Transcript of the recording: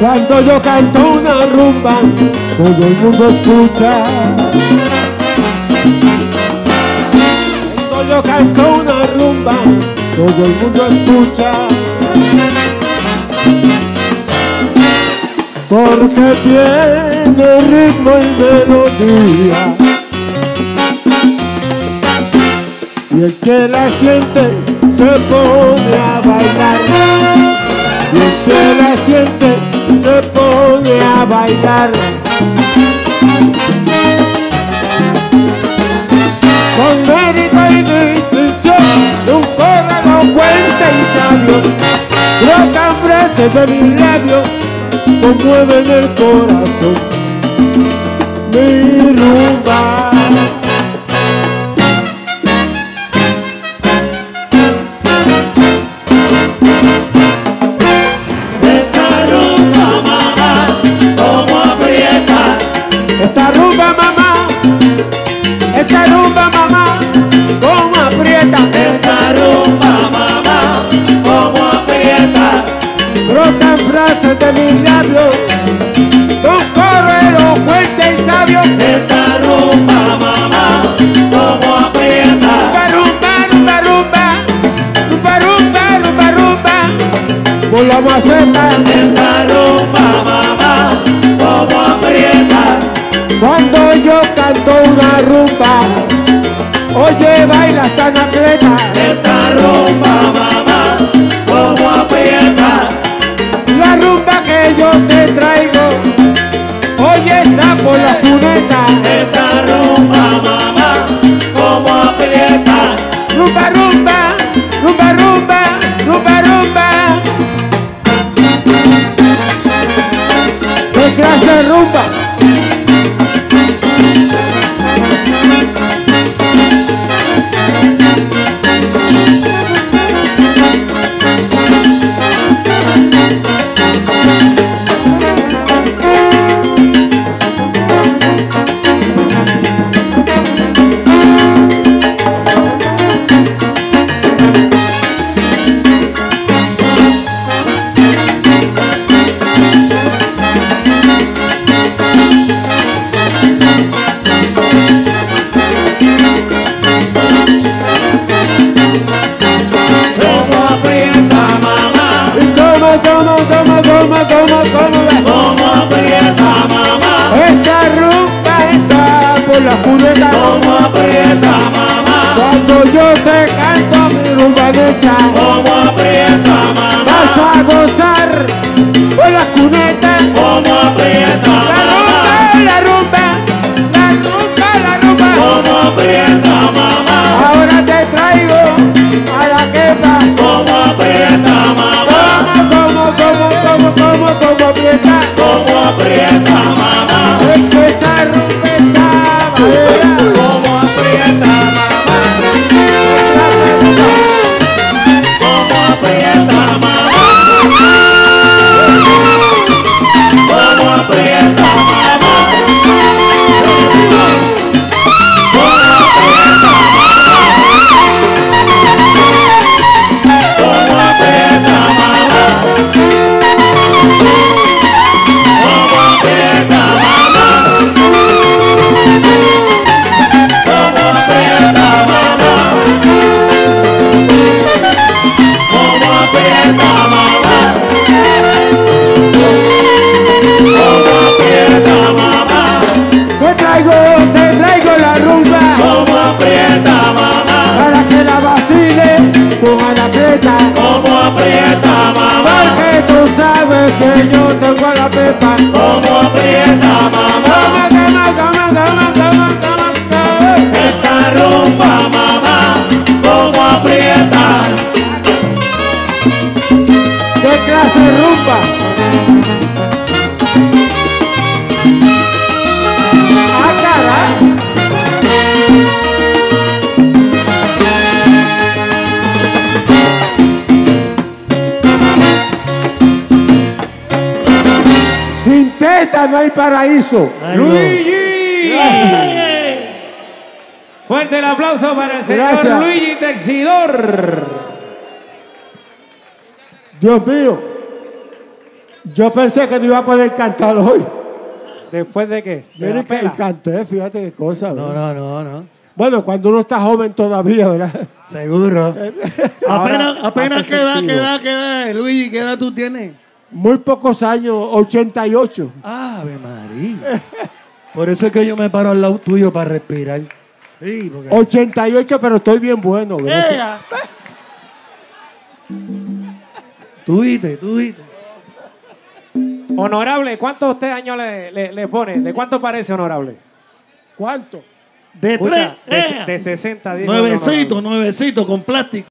Cuando yo canto una rumba, todo el mundo escucha. Cuando yo canto una rumba, todo el mundo escucha. Porque tiene ritmo y melodía. Y el que la siente se pone a bailar. Y el que la siente se pone a bailar. Con mérito y distinción de un elocuente y sabio, brotan frases de mis labios, conmueven el corazón. Mi rumba. Esa rumba, mamá, como aprieta. Esa rumba, mamá, como aprieta. Brotan frases de mis labios. Con coro elocuente y sabio. Esa rumba, mamá, como aprieta. Rumba, rumba, rumba, rumba. Rumba, rumba, rumba. Por la maceta. Esa rumba. Rumba, oye baila esta atleta, Esta rumba, mamá, como aprieta. la rumba que yo te traigo, oye está por la cuneta. Esta rumba, mamá, como aprieta. Rumba, rumba, rumba, rumba, rumba, rumba. ¿Qué clase de rumba? Toma, toma, toma. como aprieta, mamá. Esta rumba está por la cuneta. Como aprieta, mamá, Cuando yo te canto mi rumba derecha, como aprieta, mamá. vas a gozar por la cuneta. Como aprieta, La rumba, mamá, la rumba, la rumba, la rumba. como aprieta, que yo tengo la pepa. Como aprieta, mamá. Toma, toma, toma, toma, toma. Esta rumba, mamá. Como aprieta. ¿Qué clase rumba? No hay paraíso. Luigi. Fuerte el aplauso para el señor Gracias. Luigi Texidor. Dios mío. Yo pensé que no iba a poder cantar hoy. ¿Después de qué? De Mira que canté, fíjate qué cosa. No, ¿verdad? no, no, no. Bueno, cuando uno está joven todavía, ¿verdad? Seguro. Apenas apenas edad, qué edad, Luigi, qué edad tú tienes. Muy pocos años, 88. Ave María. Por eso es que yo me paro al lado tuyo para respirar. Sí, porque... 88, pero estoy bien bueno, ¿verdad? ¡Ea! Tú viste, tú viste. Honorable, ¿cuántos usted años le, le, le pone? ¿De cuánto parece honorable? ¿Cuánto? De Escucha, tres, de, de 60 dijo Nuevecito, nuevecito, con plástico.